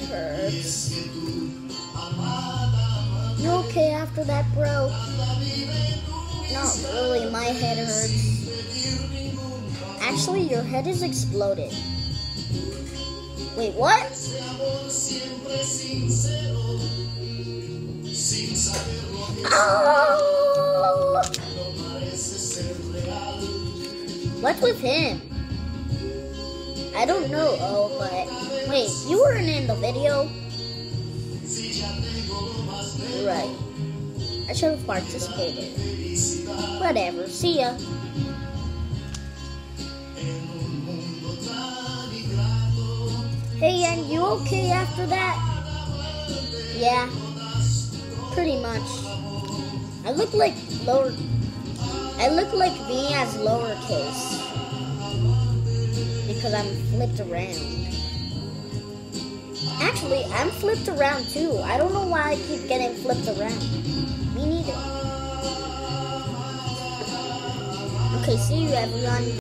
hurts. You okay after that, bro? Not really, my head hurts. Actually, your head is exploded. Wait, what? Oh! What's with him? I don't know, oh, but wait, you weren't in the video? Right. I should have participated. Whatever, see ya. Hey, and you okay after that? Yeah, pretty much. I look like lower. I look like me as lowercase because I'm flipped around. Actually, I'm flipped around too. I don't know why I keep getting flipped around. Me neither. Okay, see you everyone.